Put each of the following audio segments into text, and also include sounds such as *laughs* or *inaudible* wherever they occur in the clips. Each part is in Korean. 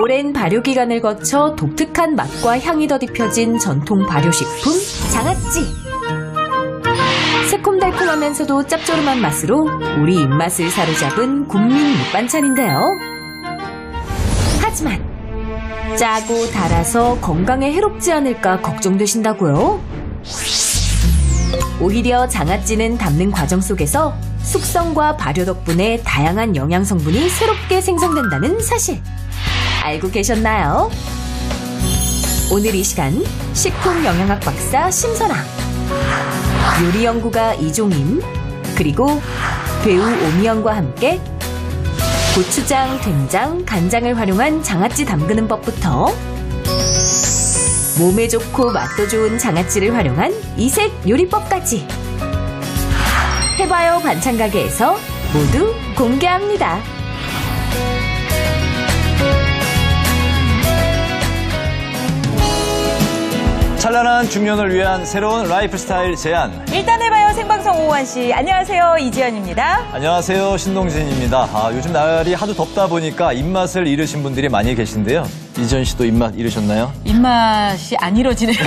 오랜 발효 기간을 거쳐 독특한 맛과 향이 더딥혀진 전통 발효식품 장아찌. 새콤달콤하면서도 짭조름한 맛으로 우리 입맛을 사로잡은 국민 밑반찬인데요. 하지만 짜고 달아서 건강에 해롭지 않을까 걱정되신다고요? 오히려 장아찌는 담는 과정 속에서 숙성과 발효 덕분에 다양한 영양 성분이 새롭게 생성된다는 사실 알고 계셨나요? 오늘 이 시간 식품 영양학 박사 심선아 요리 연구가 이종임 그리고 배우 오미영과 함께 고추장, 된장, 간장을 활용한 장아찌 담그는 법부터 몸에 좋고 맛도 좋은 장아찌를 활용한 이색 요리법까지 해봐요 반찬 가게에서 모두 공개합니다. 찬란한 중년을 위한 새로운 라이프 스타일 제안. 일단 해봐요 생방송 오후 한 시. 안녕하세요 이지연입니다. 안녕하세요. 신동진입니다. 아, 요즘 날이 하도 덥다 보니까 입맛을 잃으신 분들이 많이 계신데요. 이지연 씨도 입맛 잃으셨나요? 입맛이 안 잃어지네요. *laughs*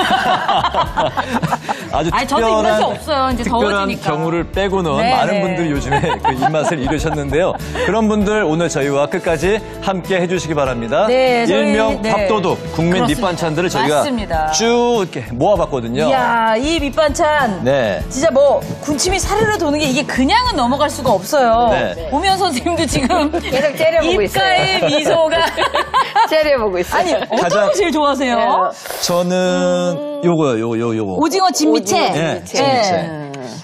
아주 아니, 저도 특별한, 입맛이 없어요. 이제 특별한 더워지니까. 경우를 빼고는 네, 많은 네. 분들이 요즘에 *laughs* 그 입맛을 잃으셨는데요. 그런 분들 오늘 저희와 끝까지 함께 해주시기 바랍니다. 네, 저희, 일명 네. 밥도둑 국민 그렇습니다. 밑반찬들을 저희가 맞습니다. 쭉 이렇게 모아봤거든요. 이야 이 밑반찬. 네. 진짜 뭐 군침이 사르르 도는 게 이게 그냥은 넘어갈 수가 없어요. 네. 오미연 선생님도 지금 *laughs* 계속 째려보고 입가에 있어요. 미소가 째려보고 있어요. 아니 어떤 가장- 거 제일 좋아하세요? 네. 저는 요거요, 요거, 요거, 요거. 오징어 진미채. 오징어 네, 진미채. 진미채.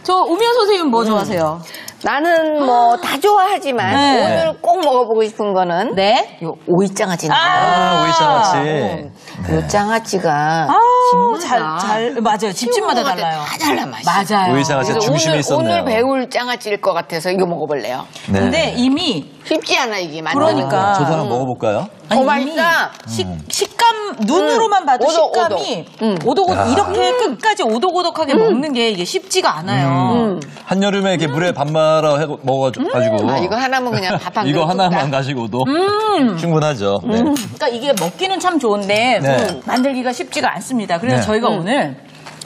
저 오미연 선생님 뭐 좋아하세요? 나는 뭐 다 좋아하지만 네. 오늘 꼭 먹어보고 싶은 거는 네. 요 오이장아찌. 아, 오이장아찌. 요 장아찌가 아우, 잘, 잘, 맞아요. 집집마다 달라요. 다 달라 맛이. 맞아요. 오이장아찌 그래서 중심이 오늘, 있었네요. 오늘 배울 장아찌일 것 같아서 이거 먹어볼래요. 네. 근데 이미 쉽지 않아 이게 만드는 그러니까. 거. 저도 하나 먹어볼까요? 더 아니, 맛있다. 식, 식감 눈으로만 봐도 오독, 식감이 오독. 음. 오독 오독 이렇게 끝까지 오독오독하게 먹는 게 이게 쉽지가 않아요. 한여름에 이렇게 물에 밥 말아 해- 먹어가지고. 아, 이거 하나면 그냥 밥한 *laughs* 이거 하나만 가지고도 충분하죠. 네. 그러니까 이게 먹기는 참 좋은데 네. 만들기가 쉽지가 않습니다. 그래서 네. 저희가 오늘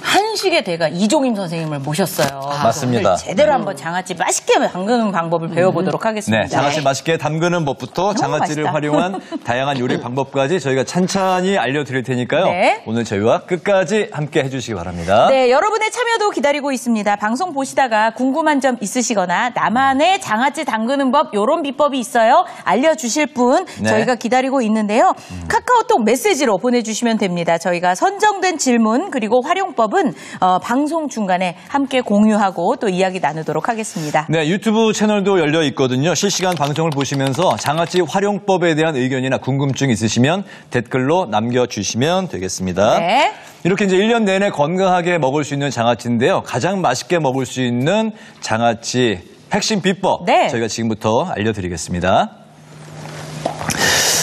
한식의 대가 이종임 선생님을 모셨어요. 맞습니다. 오늘 제대로 한번 장아찌 맛있게 담그는 방법을 배워보도록 하겠습니다. 네, 장아찌 맛있게 담그는 법부터 장아찌를 맛있다. 활용한 *laughs* 다양한 요리 방법까지 저희가 찬찬히 알려드릴 테니까요. 네. 오늘 저희와 끝까지 함께 해주시기 바랍니다. 네, 여러분의 참여도 기다리고 있습니다. 방송 보시다가 궁금한 점 있으시거나 나만의 장아찌 담그는 법 요런 비법이 있어요. 알려주실 분 네. 저희가 기다리고 있는데요. 카카오톡 메시지로 보내주시면 됩니다. 저희가 선정된 질문 그리고 활용법 은 어, 방송 중간에 함께 공유하고 또 이야기 나누도록 하겠습니다. 네, 유튜브 채널도 열려 있거든요. 실시간 방송을 보시면서 장아찌 활용법에 대한 의견이나 궁금증 있으시면 댓글로 남겨주시면 되겠습니다. 네. 이렇게 이제 1년 내내 건강하게 먹을 수 있는 장아찌인데요. 가장 맛있게 먹을 수 있는 장아찌 핵심 비법 네. 저희가 지금부터 알려드리겠습니다.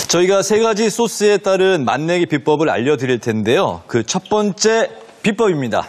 저희가 세 가지 소스에 따른 맛내기 비법을 알려드릴 텐데요. 그 첫 번째 비법입니다.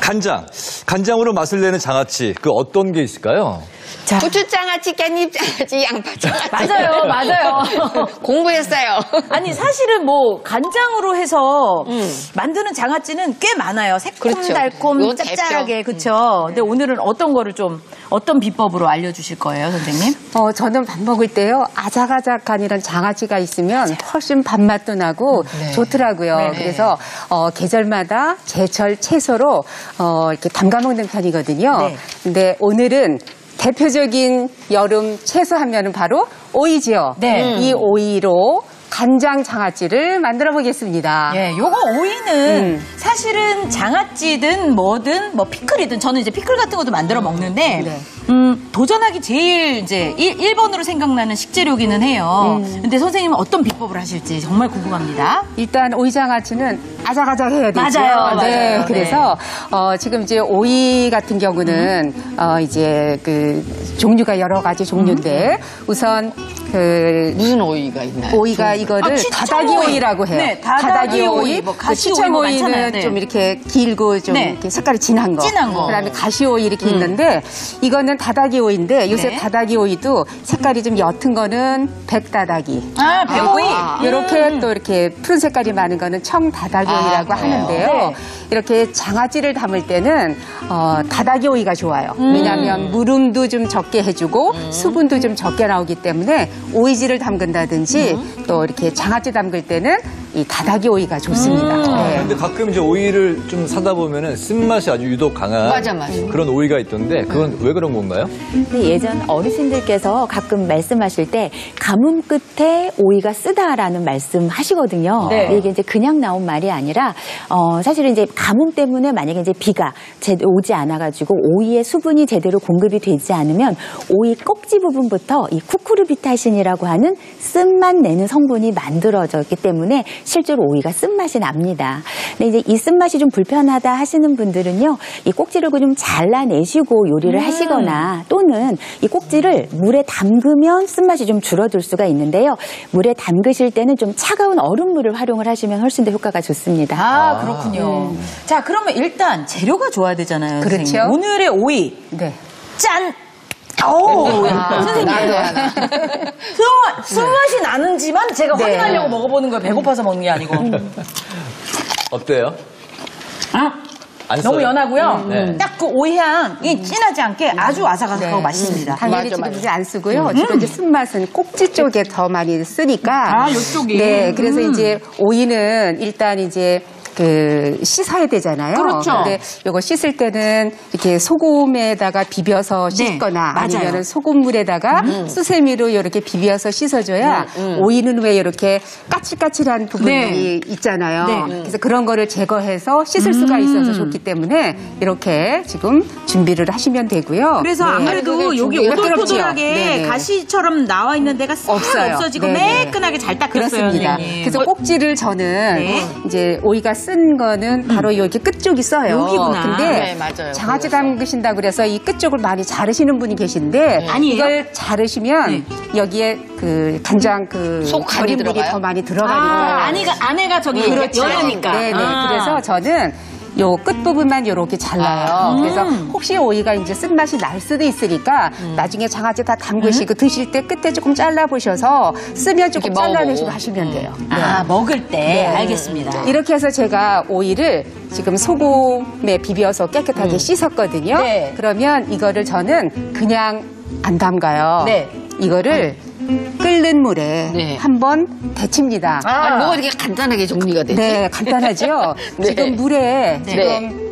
간장. 간장으로 맛을 내는 장아찌. 그 어떤 게 있을까요? 자, 고추장아찌, 깻잎장아찌, 양파장아찌. *laughs* 맞아요, 맞아요. *laughs* 공부했어요. 아니 사실은 뭐 간장으로 해서 음. 만드는 장아찌는 꽤 많아요. 새콤달콤 그렇죠. 짭짤하게 대표. 그렇죠. 근데 오늘은 어떤 거를 좀 어떤 비법으로 알려주실 거예요, 선생님? 어, 저는 밥 먹을 때요, 아작아작한 이런 장아찌가 있으면 훨씬 밥맛도 나고 네. 좋더라고요. 네. 그래서, 어, 계절마다 제철 채소로, 어, 이렇게 담가 먹는 편이거든요. 네. 근데 오늘은 대표적인 여름 채소 하면은 바로 오이지요. 네. 이 오이로 간장 장아찌를 만들어 보겠습니다. 예, 요거 오이는 음. 사실은 장아찌든 뭐든 뭐 피클이든 저는 이제 피클 같은 것도 만들어 먹는데 네. 음, 도전하기 제일 이제 1, 번으로 생각나는 식재료기는 해요. 음. 근데 선생님은 어떤 비법을 하실지 정말 궁금합니다. 일단 오이 장아찌는 아작아작해야 되죠. 맞아요, 네, 맞아요. 그래서 어, 지금 이제 오이 같은 경우는 어, 이제 그 종류가 여러 가지 종류인데 우선 그 무슨 오이가 있나요? 오이가 이거를 아, 다다기 오이. 오이라고 해요. 네, 다다기 오이, 뭐그 가시 오이 뭐 오이는. 네. 좀 이렇게 길고 좀 네. 이렇게 색깔이 진한 거. 진한 거. 음. 그다음에 가시 오이 이렇게 있는데 이거는 다다기 오이인데 요새 네. 다다기 오이도 색깔이 좀 옅은 거는 백다다기. 아, 배오이. 이렇게 또 이렇게 푸른 색깔이 많은 거는 청다다기 아, 오이라고 그래요? 하는데요. 네. 이렇게 장아찌를 담을 때는 어, 다다기 오이가 좋아요. 음. 왜냐하면 물음도 좀 적게 해주고 수분도 좀 적게 나오기 때문에 오이지를 담근다든지 음. 또 이렇게 장아찌 담글 때는 이 다다기 오이가 좋습니다. 음. 네. 근데 가끔 이제 오이를 좀 사다 보면은 쓴맛이 아주 유독 강한 맞아, 맞아. 그런 오이가 있던데 그건 왜 그런 건가요? 근데 예전 어르신들께서 가끔 말씀하실 때 가뭄 끝에 오이가 쓰다라는 말씀 하시거든요. 네. 근데 이게 이제 그냥 나온 말이 아니라 어 사실은 이제 가뭄 때문에 만약에 이제 비가 제대로 오지 않아 가지고 오이의 수분이 제대로 공급이 되지 않으면 오이 꼭지 부분부터 이 쿠쿠르비타신이라고 하는 쓴맛 내는 성분이 만들어졌기 때문에 실제로 오이가 쓴맛이 납니다. 근데 이제 이 쓴맛이 좀 불편하다 하시는 분들은요, 이 꼭지를 좀 잘라내시고 요리를 하시거나 또는 이 꼭지를 물에 담그면 쓴맛이 좀 줄어들 수가 있는데요. 물에 담그실 때는 좀 차가운 얼음물을 활용을 하시면 훨씬 더 효과가 좋습니다. 아, 그렇군요. 자, 그러면 일단 재료가 좋아야 되잖아요. 그렇죠. 선생님. 오늘의 오이. 네. 짠! 오, 선생님. 나도 하나. 쓴맛, 쓴맛이 나는지만 제가 네. 확인하려고 먹어보는 거예요. 배고파서 먹는 게 아니고. 어때요? 아, 안 너무? 연하고요. 네. 딱그 오이 향이 진하지 않게 아주 아삭아삭하고 네. 맛있습니다. 당연히 맞아, 지금 안 쓰고요. 주로 이제 쓴맛은 꼭지 쪽에 더 많이 쓰니까. 아, 요쪽이? 네, 그래서 이제 오이는 일단 이제 그 씻어야 되잖아요. 그렇죠. 근데 요거 씻을 때는 이렇게 소금에다가 비벼서 씻거나 맞아요. 아니면 소금물에다가 수세미로 이렇게 비벼서 씻어줘야 오이는 왜 이렇게 까칠까칠한 부분이 있잖아요. 네. 그래서 그런 거를 제거해서 씻을 수가 있어서 좋기 때문에 이렇게 지금 준비를 하시면 되고요. 그래서 네. 그게 여기 오돌토돌하게 네네. 가시처럼 나와 있는 데가 싹 없어요. 없어지고. 매끈하게 잘 닦였어요. 그렇습니다. 그래서 꼭지를 저는 네. 이제 오이가 쓴 거는 바로 여기 끝쪽이 써요. 여기구나. 근데 네. 장아찌. 담그신다 그래서 이 끝쪽을 많이 자르시는 분이 계신데 아니에요? 이걸 자르시면 네. 여기에 그 간장 그속 간이 들어가요? 더 많이 들어가니까 아, 아내가, 아내가 저기 그렇죠. 연하니까. 네 네. 아. 그래서 저는 요 끝부분만 이렇게 잘라요. 아. 그래서 음. 혹시 오이가 이제 쓴맛이 날 수도 있으니까 나중에 장아찌 다 담그시고 드실 때 끝에 조금 잘라보셔서 쓰면 조금 잘라내시고. 하시면 돼요. 네. 아, 먹을 때. 네. 알겠습니다. 이렇게 해서 제가 오이를 지금 소금에 비벼서 깨끗하게 씻었거든요. 네. 그러면 이거를 저는 그냥 안 담가요. 네. 이거를 끓는 물에 네. 한번 데칩니다. 아니, 뭐가 이렇게 간단하게 정리가 되지? 네, 간단하죠. *laughs* 네. 지금 물에 네. 지금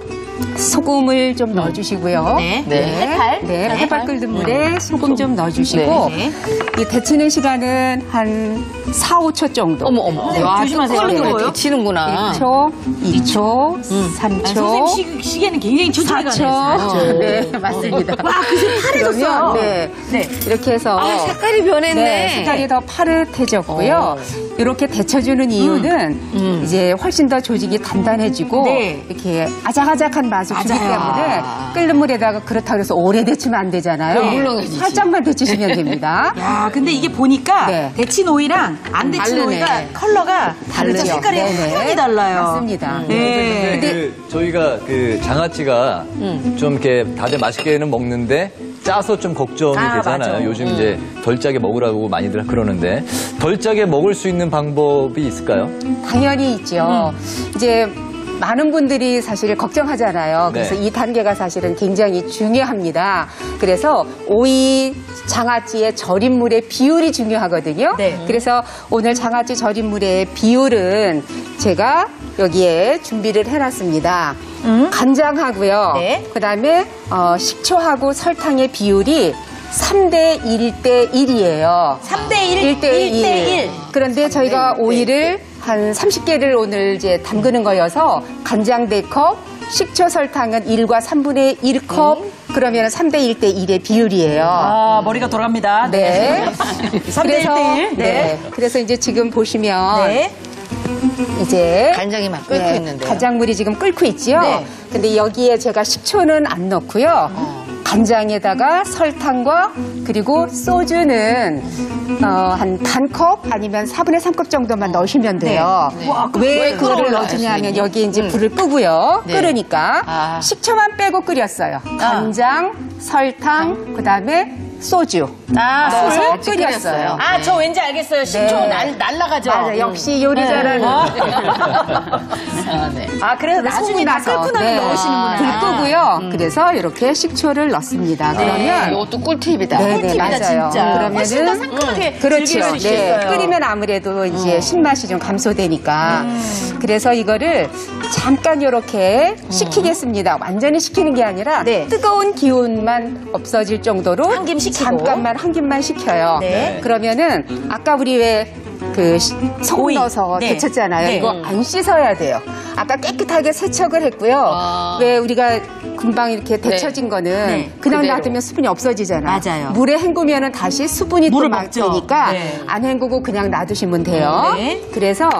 소금을 좀 넣어주시고요. 네. 네. 해팔, 네, 해팔 끓는 물에 소금 좀 넣어주시고 네. 이 데치는 시간은 한 4, 5초 정도. 어머, 어머. 네, 와, 조심하세요. 끓는 네. 데치는구나. 1초, 2초, 3초, 아, 선생님 시, 시계는 굉장히 천천히 가네요. 4초. 네, 맞습니다. 와, 그새 파래졌어요. 네, 네. 이렇게 해서 아, 색깔이 변했네. 네, 색깔이 더 파릇해졌고요. 어. 이렇게 데쳐주는 이유는 이제 훨씬 더 조직이 단단해지고 네. 이렇게 아작아작한 맛을 주기 맞아요. 때문에 끓는 물에다가 그렇다고 해서 오래 데치면 안 되잖아요. 네, 물렁해지지. 살짝만 데치시면 됩니다. 야, 근데 이게 보니까 네. 데친 오이랑 안 데친 다르네. 오이가 컬러가 다르죠. 색깔이. 향이 달라요. 맞습니다. 네. 근데 그 저희가 그 장아찌가 좀 이렇게 다들 맛있게는 먹는데 짜서 좀 걱정이 아, 되잖아요. 맞아. 요즘 이제 덜 짜게 먹으라고 많이들 그러는데 덜 짜게 먹을 수 있는 방법이 있을까요? 당연히 있죠. 음. 이제 많은 분들이 사실 걱정하잖아요. 그래서 네. 이 단계가 사실은 굉장히 중요합니다. 그래서 오이 장아찌의 절임물의 비율이 중요하거든요. 네. 그래서 오늘 장아찌 절임물의 비율은 제가 여기에 준비를 해놨습니다. 간장하고요. 음. 네. 그다음에 어, 식초하고 설탕의 비율이 3대 1대 1이에요. 3대 1, 1대 1. 그런데 저희가 오이를 한 30개를 오늘 이제 담그는 거여서 간장 4컵, 식초 설탕은 1과 3분의 1컵, 그러면 3대 1대 1의 비율이에요. 아, 머리가 돌아갑니다. 네. *laughs* 3대 1대1. 네. 그래서 이제 지금 보시면 네. 이제 간장이 막 끓고 네, 있는데요. 간장물이 지금 끓고 있지요. 네. 근데 여기에 제가 식초는 안 넣고요. 간장에다가 설탕과 그리고 소주는 어, 한 반컵 아니면 4분의 3컵 정도만 넣으시면 돼요. 왜왜 그거를 넣어주냐면 넣어야지? 여기 이제 음. 불을 끄고요. 네. 끓으니까 아. 식초만 빼고 끓였어요. 간장, 설탕, 그 다음에 소주 아, 넣어서 술? 끓였어요. 아, 저 왠지 알겠어요. 신초 네. 날, 날라가죠. 맞아, 역시 요리 잘하는. 아, 네. 아, 그래서 나중에 다 끓고 나면 네. 넣으시는구나. 불 끄고요. 그래서 이렇게 식초를 넣습니다. 그러면 이것도 꿀팁이다. 네네 꿀팁이다, 맞아요. 진짜. 그러면은 상큼하게 그렇죠. 즐길 수 네. 끓이면 아무래도 이제 신맛이 좀 감소되니까. 그래서 이거를 잠깐 이렇게 식히겠습니다. 완전히 식히는 게 아니라 네. 뜨거운 기운만 없어질 정도로 한 김 식히고. 잠깐만 한 김만 식혀요. 네. 그러면은 아까 우리 왜그 소금 오이. 넣어서 네. 데쳤잖아요. 네. 이거 안 씻어야 돼요. 아까 깨끗하게 세척을 했고요. 아. 왜 우리가 금방 이렇게 데쳐진 거는 네. 그냥 그대로. 놔두면 수분이 없어지잖아요. 맞아요. 물에 헹구면 다시 수분이 또 물을 막 먹죠. 되니까 네. 안 헹구고 그냥 놔두시면 돼요. 네. 그래서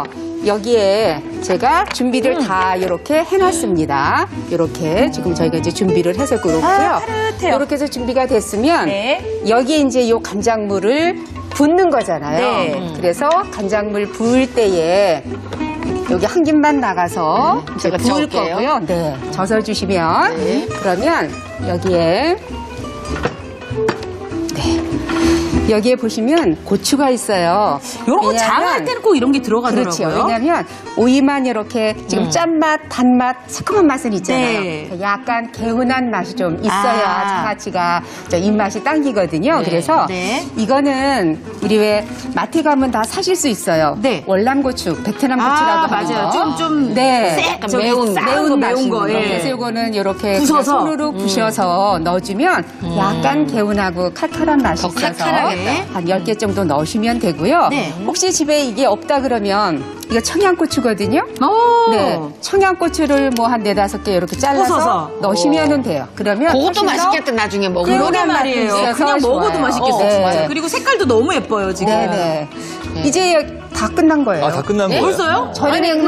여기에 제가 준비를 음. 다 이렇게 해놨습니다. 이렇게 지금 저희가 이제 준비를 해서 그렇고요. 아, 파릇해요. 이렇게 해서 준비가 됐으면 네. 여기에 이제 요 간장물을 붓는 거잖아요. 네. 그래서 간장물 부을 때에 여기 한 김만 나가서 이제 제가 부을 저을게요. 거고요. 네, 젖어 주시면 네. 그러면 여기에 네. 여기에 보시면 고추가 있어요. 요런 거 장할 때는 꼭 이런 게 들어가더라고요. 그렇죠. 왜냐하면 오이만 이렇게 지금 짠맛, 단맛, 새콤한 맛은 있잖아요. 네. 약간 개운한 맛이 좀 있어야 아. 장아찌가 저 입맛이 당기거든요. 네. 그래서 네. 이거는 우리 왜 마트 가면 다 사실 수 있어요. 네. 월남고추, 베트남 아, 고추라고 맞아요. 하죠. 좀, 좀. 네. 약간 저기 매운, 싸운 매운 거, 매운 거. 있는 예. 그래서 이거는 이렇게. 그냥 손으로 부셔서 넣어주면 약간 개운하고 칼칼한 맛이 더 있어서 칼칼하겠 다. 한 10개 정도 넣으시면 되고요. 네. 혹시 집에 이게 없다 그러면 이거 청양고추거든요. 오. 네. 청양고추를 뭐 한 네다섯 개 이렇게 잘라서 부숴서. 넣으시면 돼요. 그러면 그것도 맛있겠다, 나중에 먹으면. 그러게 그러게 말이에요. 그냥 먹어도. 맛있겠어요, 어, 진짜. 네. 그리고 색깔도 너무 예뻐요, 지금. 네네. 이제 다 끝난 거예요. 아, 다 끝난 거예요? 벌써요? 절이면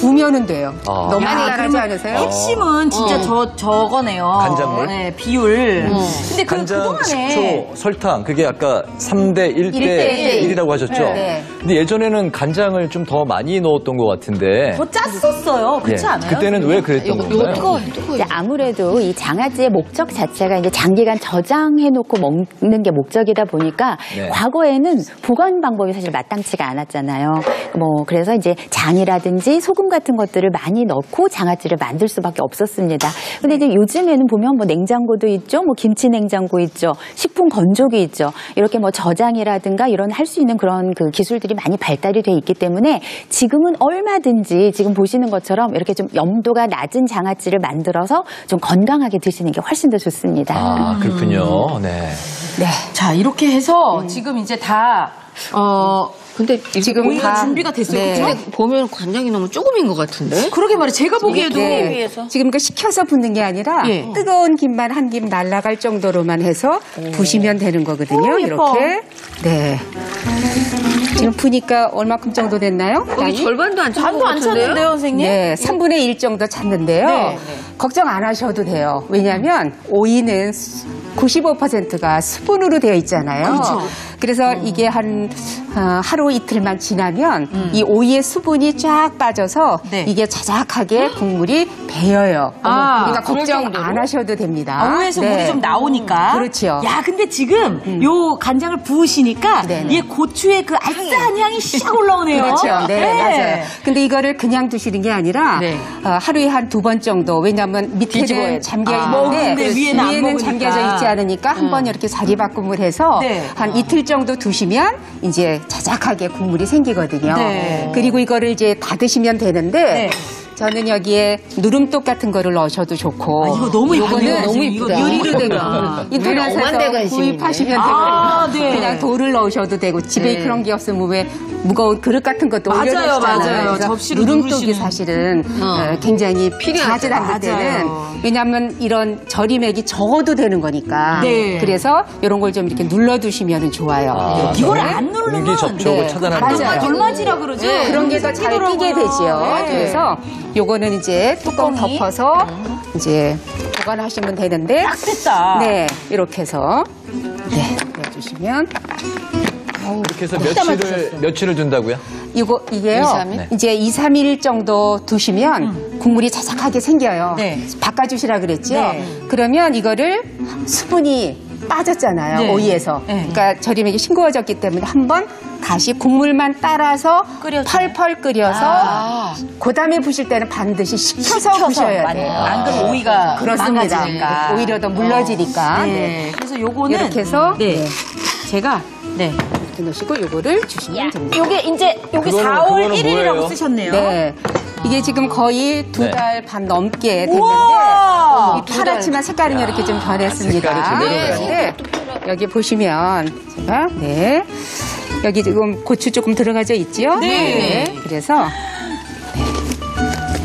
부면은 돼요. 아. 너무 아니, 달하지 않으세요? 핵심은 진짜 저, 저거네요. 간장물? 네, 비율. 근데 그, 간장, 그동안에. 식초, 설탕 그게 아까 3대 1대 대1 이라고 하셨죠? 네. 근데 예전에는 간장을 좀 더 많이 넣었던 것 같은데 더 짰었어요. 그렇지 예, 않아요? 그때는 왜 그랬던 건가요? 이제 아무래도 이 장아찌의 목적 자체가 이제 장기간 저장해놓고 먹는 게 목적이다 보니까 네. 과거에는 보관 방법이 사실 마땅치가 않았잖아요. 뭐 그래서 이제 장이라든지 소금 같은 것들을 많이 넣고 장아찌를 만들 수밖에 없었습니다. 근데 이제 요즘에는 보면 뭐 냉장고도 있죠, 뭐 김치 냉장고 있죠, 식품 건조기 있죠. 이렇게 뭐 저장이라든가 이런 할 수 있는 그런 그 기술들이 많이 발달이 돼 있기 때문에 지금은 얼마든지 지금 보시는 것처럼 이렇게 좀 염도가 낮은 장아찌를 만들어서 좀 건강하게 드시는 게 훨씬 더 좋습니다. 아 그렇군요. 네. 네. 자, 이렇게 해서 지금 이제 다, 어, 근데 지금 다- 준비가 됐어요. 네. 근데 보면 간장이 너무 조금인 것 같은데? 그러게 말이에요. 제가 보기에도. 네. 지금 그 식혀서 붓는 게 아니라 예. 뜨거운 김만 한 김 날아갈 정도로만 해서 부시면 되는 거거든요. 오. 이렇게. 네. 지금 부니까 얼마큼 정도 됐나요? 여기? 절반도 안 찬것 반도 안 같은데요? 찼는데요, 선생님? 네, 3분의 1 정도 찼는데요. 네. 걱정 안 하셔도 돼요. 왜냐하면 오이는 95%가 수분으로 되어 있잖아요. 그렇죠. 그래서 이게 한 어, 하루 이틀만 지나면 이 오이의 수분이 쫙 빠져서 네. 이게 자작하게 국물이 배어요. 아, 그러니까 걱정 정도로? 안 하셔도 됩니다. 아, 오에서 네. 물이 좀 나오니까. 그렇죠. 야, 근데 지금 요 간장을 부으시니까 네네. 얘 고추의 그 알싸한 향이 샥 올라오네요. 그렇죠. 네, 맞아요. 근데 이거를 그냥 두시는 게 아니라 네. 어, 하루에 한 두 번 정도 왜냐 하면 뒤집어야 돼. 밑에는 잠겨 아, 있는데 위에는 안 먹으니까. 잠겨져 있지 않으니까 한번 이렇게 자리 바꿈을 해서 네. 한 이틀 정도 두시면 이제 자작하게 국물이 생기거든요. 네. 그리고 이거를 이제 닫으시면 되는데 네. 저는 여기에 누름독 같은 거를 넣으셔도 좋고 아, 이거 너무 예쁘네요. 너무 이쁘다. 유리로 된 거. 인터넷에서. 구입하시면 되고 아, 네. 그냥 돌을 넣으셔도 되고 집에 네. 그런 게 없으면 왜 무거운 그릇 같은 것도 맞아요, 올려놓잖아요. 맞아요. 그래서 접시로 누름독이 누르시는. 사실은 어. 어, 굉장히 필요하죠. 자주 담글 때는. 왜냐하면 이런 절임액이 적어도 되는 거니까 네. 그래서 이런 걸 좀 이렇게 눌러두시면 좋아요. 아, 이거를 네. 안 누르면 공기 접촉을 네. 차단하는 맞아요. 거군요. 돌맞이라 그러죠. 네, 그런 게 더 잘. 끼게 되지요. 네. 그래서 요거는 이제 뚜껑 뚜껑이. 덮어서 이제 보관하시면 되는데 딱 됐다. 네, 이렇게 해서 네, 해주시면 이렇게 해서 며칠을 며칠을 둔다고요? 이거 이게요. 일? 네. 이제 2, 3일 정도 두시면 국물이 자작하게 생겨요. 네. 바꿔주시라 그랬죠. 네. 그러면 이거를 수분이 빠졌잖아요. 네. 오이에서. 네. 그러니까 절임액이 싱거워졌기 때문에 한번 다시 국물만 따라서 끓여줘요. 펄펄 끓여서 아. 그다음에 부실 때는 반드시 식혀서, 식혀서 부셔야. 돼요. 안 그러면 오이가 그렇습니다. 망가지니까. 오히려 더 물러지니까. 네. 네. 그래서 요거는 이렇게 해서 네. 네. 제가 네. 이렇게 넣으시고 요거를 주시면 됩니다. 요게 이제 요게 그거는- 4월 그거는 1일이라고 뭐예요? 쓰셨네요. 네. 이게 지금 거의 두 네. 달 반 넘게 됐는데 우와! 이 파랗지만 색깔은 이렇게 좀 변했습니다. 색깔이 제대로 그런데 여기 보시면 제가 네 여기 지금 고추 조금 들어가져 있죠? 네. 그래서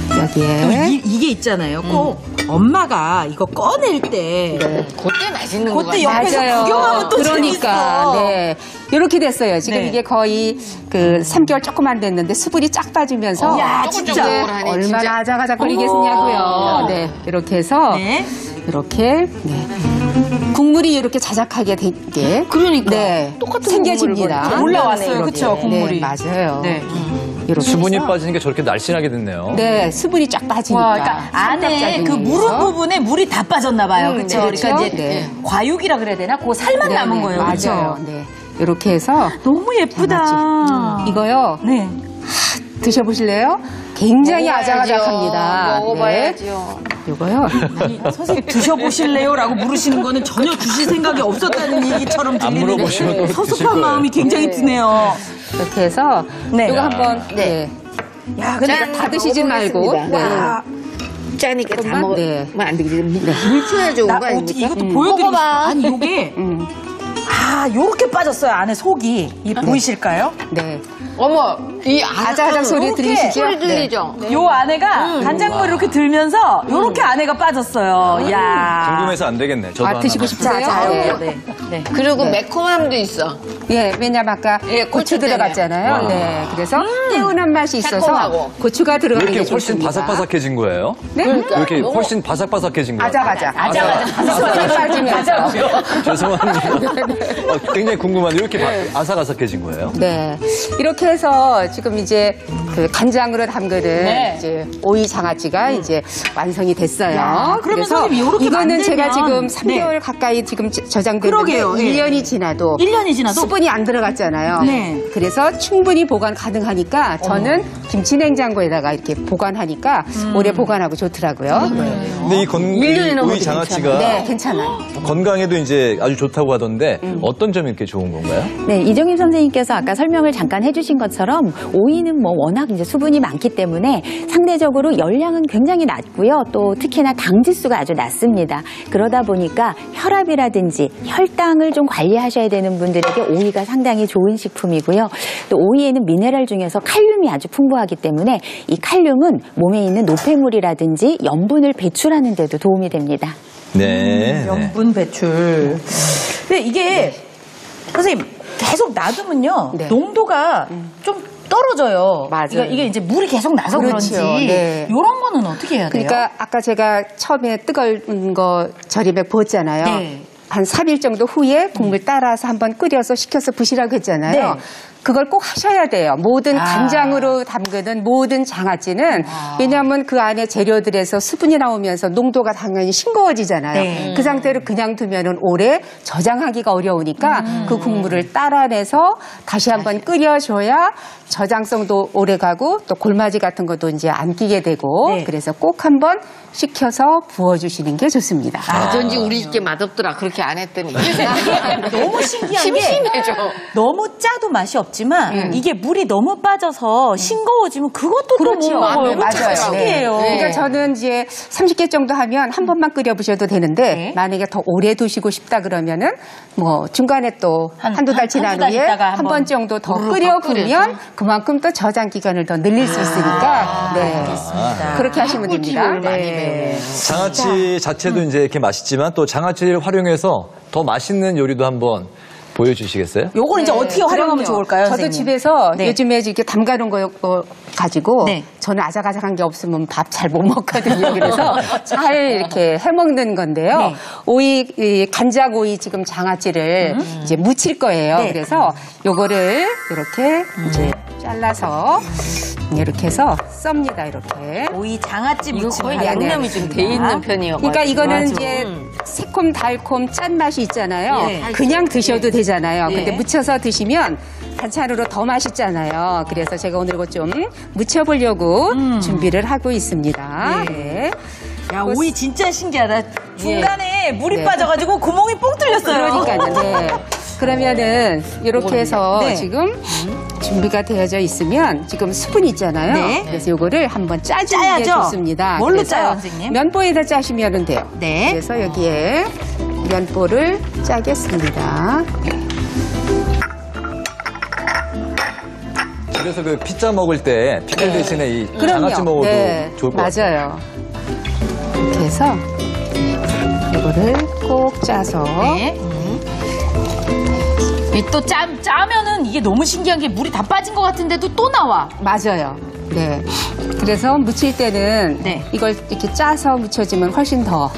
네. 여기에 이, 이게 있잖아요. 꼭 엄마가 이거 꺼낼 때 그때 맛있는 거 그때 같아요. 옆에서 구경하면 또 그러니까 재밌어. 네 이렇게 됐어요. 지금 네. 이게 거의 그 3개월 조금 안 됐는데 수분이 쫙 빠지면서 야, 조금 진짜. 얼마나 진짜. 아작아작 거리겠냐고요. 어머. 네 이렇게 해서 네. 이렇게 네. 국물이 이렇게 자작하게 되게 그러니까. 네, 똑같은 생겨집니다. 올라왔어요. 그쵸, 국물이. 네, 맞아요. 네. 이렇게 수분이 해서. 빠지니까 저렇게 날씬하게 됐네요. 네, 수분이 쫙 빠지니까. 와, 그러니까 안에 그 무릎 부분에 물이 다 빠졌나 봐요. 음, 그렇죠? 네, 그러니까 그렇죠? 이제 네. 과육이라 그래야 되나? 그 살만 네, 남은 네, 거예요. 맞아요. 그렇죠? 네. 이렇게 해서 너무 예쁘다. 이거요 네. 드셔보실래요? 굉장히. 아작아작합니다. 먹어봐야죠. 네. 이거요. 선생님 드셔보실래요?라고 물으시는 거는 전혀 주실 생각이 없었다는 얘기처럼 안 들리는데 물어보시면 또 드실 섭섭한 거예요. 마음이 굉장히 드네요. 이렇게 해서 네. 이거 한번 네. 야, 근데 짠, 다 드시지 말고 먹어보겠습니다. 네. 와, 짜니까 다 조금만? 먹으면 네. 안 되겠지. 물 줘야 좋은 나 거 어떻게 아닙니까? 이것도 보여드리고 싶어. 아니 요게 음, 아 요렇게 빠졌어요 안에 속이 이 보이실까요? 네. 어머, 이 아작아작 소리 요렇게 들리시죠? 소리 들리죠? 요 안에가 간장물 이렇게 들면서 요렇게 안에가 빠졌어요. 야 궁금해서 안 되겠네. 저도 아, 하나. 드시고 싶으세요? 자, 네. 네. 네. 그리고 매콤함도 있어. 예, 왜냐면 아까 예, 고추 고추 때문에. 들어갔잖아요. 와. 네, 그래서 개운한 맛이 있어서 새콤하고. 고추가 왜 들어가는 게 이렇게 훨씬 좋습니다. 바삭바삭해진 거예요? 네? 왜 이렇게 훨씬 바삭바삭해진 거예요? 아작아작. 아작아작. 수분이 빠지면서. 죄송합니다. 어, 굉장히 궁금한데 왜 이렇게 바- 아삭아삭해진 거예요? 네. 이렇게 해서 지금 이제 그 간장으로 담그는 네. 이제 오이 장아찌가 이제 완성이 됐어요. 야, 그러면 그래서 이거는 제가 만들면- 지금 3개월 가까이 지금 저- 저장됐는데 그러게요. 예. 1년이 지나도 1년이 지나도 수분이 안 들어갔잖아요. 네. 그래서 충분히 보관 가능하니까 저는 김치 냉장고에다가 이렇게 보관하니까 음. 오래 보관하고 좋더라고요. 근데 이 건, 이 오이 장아찌가 네, 괜찮아요. 건강에도 이제 아주 좋다고 하던데 어떤 점이 이렇게 좋은 건가요? 네, 이정임 선생님께서 아까 설명을 잠깐 해주신 것처럼 오이는 뭐 워낙 이제 수분이 많기 때문에 상대적으로 열량은 굉장히 낮고요. 또 특히나 당 지수가 아주 낮습니다. 그러다 보니까 혈압이라든지 혈당을 좀 관리하셔야 되는 분들에게 오이가 상당히 좋은 식품이고요. 또 오이에는 미네랄 중에서 칼륨이 아주 풍부하기 때문에 이 칼륨은 몸에 있는 노폐물이라든지 염분을 배출하는 데도 도움이 됩니다. 네. 네. 염분 배출. 근데 이게 선생님 계속 놔두면요 네. 농도가 좀 떨어져요. 맞아요. 이게, 이게 이제 물이 계속 나서 그런지 그렇죠. 네. 이런 거는 어떻게 해야 돼요? 그러니까 아까 제가 처음에 뜨거운 거 절임에 부었잖아요. 네. 한 3일 정도 후에 국물 따라서 한번 끓여서 식혀서 부시라고 했잖아요. 네. 그걸 꼭 하셔야 돼요. 모든 아. 간장으로 담그는 모든 장아찌는 왜냐하면 그 안에 재료들에서 수분이 나오면서 농도가 당연히 싱거워지잖아요. 네. 그 상태로 그냥 두면은 오래 저장하기가 어려우니까 음. 그 국물을 따라내서 다시 한번 끓여줘야 저장성도 오래 가고 또 골마지 같은 것도 이제 안 끼게 되고 네. 그래서 꼭 한번 식혀서 부어주시는 게 좋습니다. 어쩐지 우리 집게 맛없더라. 그렇게 안 했더니. *laughs* 너무 신기한 게 심심해져. 너무 짜도 맛이 없 지만 이게 물이 너무 빠져서 싱거워지면 그것도 그렇죠. 또 먹어요. 네, 그거 참 맞아요. 신기해요. 네. 그러니까 저는 이제 30개 정도 하면 한 번만 끓여 보셔도 되는데 네. 만약에 더 오래 두시고 싶다 그러면은 뭐 중간에 또 한- 한두 달 한- 지난 한두 달 후에 한 번 정도 더 물을 끓여 더 끓여서? 보면 그만큼 또 저장 기간을 더 늘릴 수 있으니까 네. 알겠습니다. 그렇게 하시면 됩니다. 네. 장아찌 자체도 이제 이렇게 맛있지만 또 장아찌를 활용해서 더 맛있는 요리도 한번 보여주시겠어요? 요걸 이제 어떻게 활용하면. 좋을까요? 저도 선생님? 집에서 네. 요즘에 이렇게 담가놓은 거, 거 가지고 네. 저는 아삭아삭한 게 없으면 밥 잘 못 먹거든요. 그래서 *laughs* 잘 이렇게 해먹는 건데요. 네. 오이, 이 간장 오이 지금 장아찌를 이제 무칠 거예요. 네. 그래서 요거를 이렇게 이제 잘라서 이렇게 해서 썹니다. 이렇게. 오이 장아찌 이거 무침 거의 네, 양념이 네. 좀돼 있는 편이에요. 그러니까 이거는 맞아. 이제 새콤 달콤 짠 맛이 있잖아요. 예. 그냥 드셔도 되잖아요. 예. 근데 무쳐서 드시면 반찬으로 더 맛있잖아요. 그래서 제가 오늘 이거 좀 무쳐보려고 준비를 하고 있습니다. 네. 야, 오이 진짜 신기하다. 중간에 물이 네. 빠져가지고 구멍이 뽕 뚫렸어요. 그러니까요. 네. 그러면은 이렇게 해서 네. 지금 준비가 되어져 있으면 지금 수분이 있잖아요. 네. 그래서 요거를 한번 짜주는 게 짜야죠? 좋습니다. 뭘로 그래서 짜요, 선생님? 면보에다 짜시면 돼요. 네. 그래서 여기에 면보를 짜겠습니다. 그래서 그 피자 먹을 때 피클 대신에 이 장아찌 먹어도 네, 좋을 것 같아요. 맞아요. 이렇게 해서 이거를 꼭 짜서 네. 또 짜, 짜면은 이게 너무 신기한 게 물이 다 빠진 것 같은데도 또 나와. 맞아요. 네. 그래서 무칠 때는 네. 이걸 이렇게 짜서 무쳐주면 훨씬 더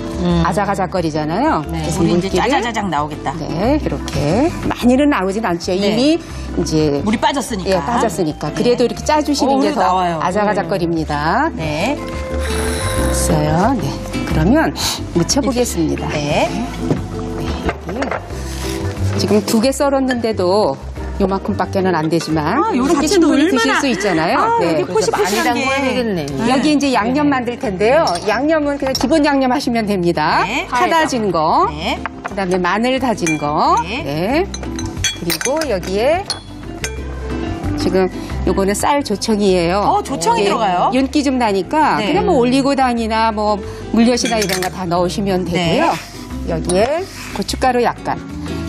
아작아작거리잖아요. 그래서 물이 이제 물기를- 짜자자작 나오겠다. 네, 이렇게 많이는 나오진 않죠. 네. 이미 이제 물이 빠졌으니까. 예, 빠졌으니까. 그래도 이렇게 짜주시는 어, 게 그래도 더 나와요. 아작아작거립니다. 네. 있어요. 네. 그러면 무쳐보겠습니다. 네. 지금 두 개 썰었는데도 요만큼밖에는 안 되지만 아, 요렇게 충분히 얼마나- 드실 수 있잖아요. 아, 네. 많이 게. 담궈야 되겠네. 여기 이제 양념 만들 텐데요. 양념은 그냥 기본 양념 하시면 됩니다. 네. 파 다진 거, 네. 그다음에 마늘 다진 거, 네. 네. 그리고 여기에 지금 요거는 쌀 조청이에요. 어, 조청이 들어가요? 윤기 좀 나니까 네. 그냥 뭐 올리고당이나 뭐 물엿이나 이런 거 다 넣으시면 되고요. 네. 여기에 고춧가루 약간.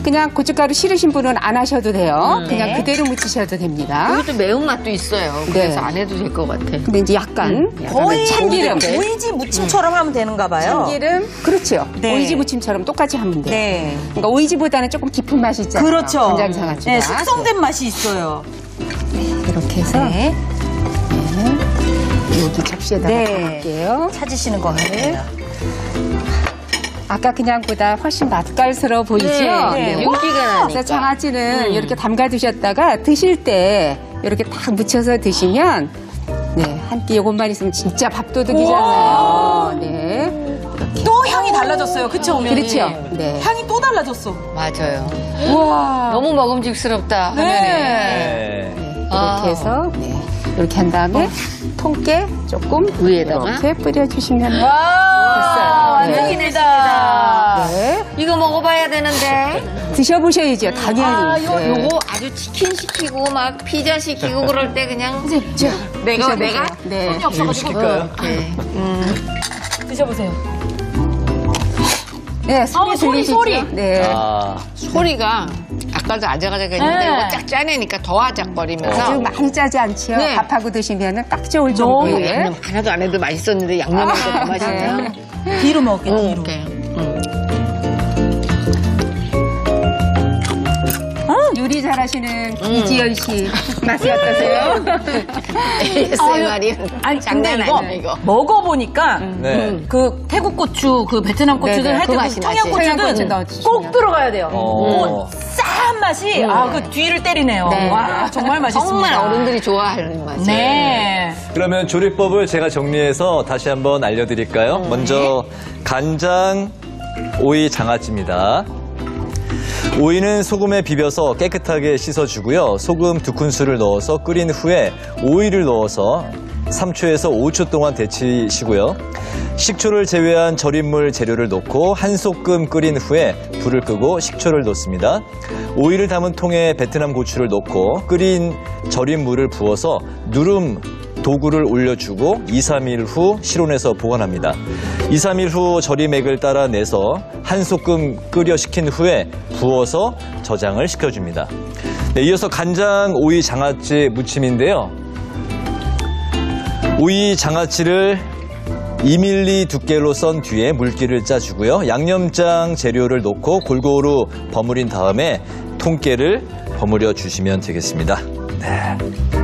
그냥 고춧가루 싫으신 분은 안 하셔도 돼요. 네. 그냥 그대로 묻히셔도 됩니다. 여기도 매운맛도 있어요. 그래서 네. 안 해도 될 것 같아. 근데 이제 약간 거의 참기름. 오이지 무침처럼 하면 되는가 봐요. 참기름 그렇죠. 네. 오이지 무침처럼 똑같이 하면 돼요. 네. 그러니까 오이지보다는 조금 깊은 맛이 있잖아요. 그렇죠. 간장 장아찌가. 네, 숙성된 맛이 있어요. 이렇게 해서 네. 여기 접시에다가 네. 담을게요. 찾으시는 것 같아요. 아까 그냥보다 훨씬 맛깔스러워 보이죠? 네, 네. 윤기가 나니까. 그래서 장아찌는 이렇게 담가 두셨다가 드실 때 이렇게 딱 묻혀서 드시면 네, 한끼 요것만 있으면 진짜 밥도둑이잖아요. 네. 또 향이 달라졌어요. 그쵸, 어머니? 그렇죠. 네. 향이 또 달라졌어. 맞아요. 우와. 너무 먹음직스럽다 하면은. 네. 이렇게 아. 해서 네. 이렇게 한 다음에 통깨 조금 위에다가? 이렇게 뿌려주시면 와, 됐어요. 네. 완성입니다. 네. 이거 먹어봐야 되는데. 드셔보셔야죠, 당연히. 아, 요, 네. 요거 아주 치킨 시키고 막 피자 시키고 *laughs* 그럴 때 그냥 자, 내가 드셔보세요. 내가 네. 이거 시킬까요? 네. 드셔보세요. 네, 소리 어, 소리, 들리시죠? 소리. 네. 아, 소리가 아까도 아작아작 했는데 네. 이거 쫙 짜내니까 더 아작거리면서 아주 많이 짜지 않죠? 네. 밥하고 드시면 딱 좋을 너무 정도의. 양념 하나도 안 해도 맛있었는데 양념이 더 맛있네요. 뒤로 먹을게, 응, 뒤로. 응. 요리 잘하시는 이지연 씨 맛이 어떠세요? *laughs* ASMR이 아니, 근데 장난 이거, 아니야 이거. 먹어보니까 네. 그 태국 고추, 그 베트남 고추들 네네, 할그 때도 맛이 나지. 청양 고추든 청양고추 넣어주시면. 꼭 들어가야 돼요. 어. 그 싸한 맛이 아 그 뒤를 때리네요. 네. 와 정말 맛있습니다. 정말 어른들이 좋아하는 맛이에요. 네. 그러면 조리법을 제가 정리해서 다시 한번 알려드릴까요? 먼저 간장 오이 장아찌입니다. 오이는 소금에 비벼서 깨끗하게 씻어주고요. 소금 두 큰술을 넣어서 끓인 후에 오이를 넣어서 3초에서 5초 동안 데치시고요. 식초를 제외한 절임물 재료를 넣고 한 소끔 끓인 후에 불을 끄고 식초를 넣습니다. 오이를 담은 통에 베트남 고추를 넣고 끓인 절임물을 부어서 누름 도구를 올려주고 2, 3일 후 실온에서 보관합니다. 2, 3일 후 절임액을 따라 내서 한 소끔 끓여 식힌 후에 부어서 저장을 시켜줍니다. 네, 이어서 간장 오이 장아찌 무침인데요. 오이 장아찌를 2mm 두께로 썬 뒤에 물기를 짜주고요. 양념장 재료를 넣고 골고루 버무린 다음에 통깨를 버무려 주시면 되겠습니다. 네.